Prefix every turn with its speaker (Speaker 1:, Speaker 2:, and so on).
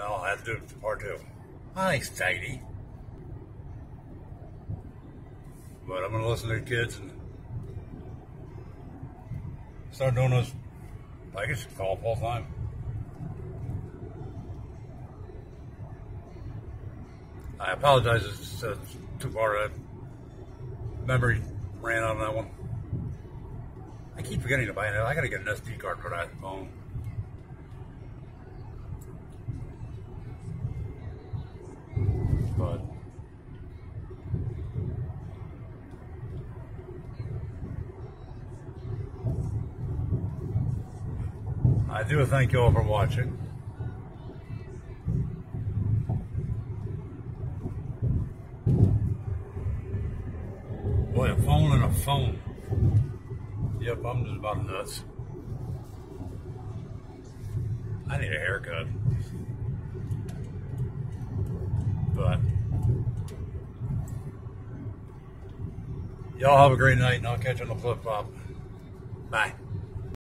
Speaker 1: I had to do it part two. Thanks, Tidy. But I'm gonna listen to the kids and start doing this. I guess call full time. I apologize. It's, it's too far. That memory ran out on that one. I keep forgetting to buy it. I gotta get an SD card for that phone. I do thank you all for watching. Boy, a phone and a phone. Yep, I'm just about nuts. I need a haircut. But y'all have a great night and I'll catch you on the flip flop. Bye.